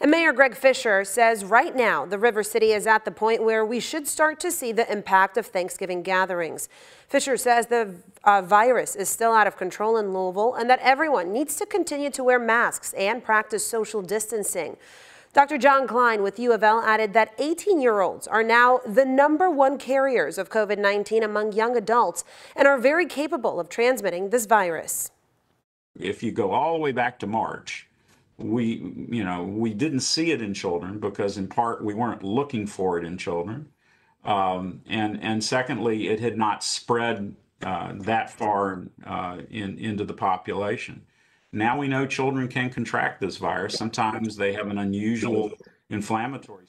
And Mayor Greg Fischer says right now the River City is at the point where we should start to see the impact of Thanksgiving gatherings. Fischer says the uh, virus is still out of control in Louisville and that everyone needs to continue to wear masks and practice social distancing. Dr. Jon Klein with U of L added that 18 year olds are now the number one carriers of COVID 19 among young adults and are very capable of transmitting this virus. If you go all the way back to March, we you know we didn't see it in children because in part we weren't looking for it in children. Um, and and secondly it had not spread uh, that far uh, in into the population. Now we know children can contract this virus. Sometimes they have an unusual inflammatory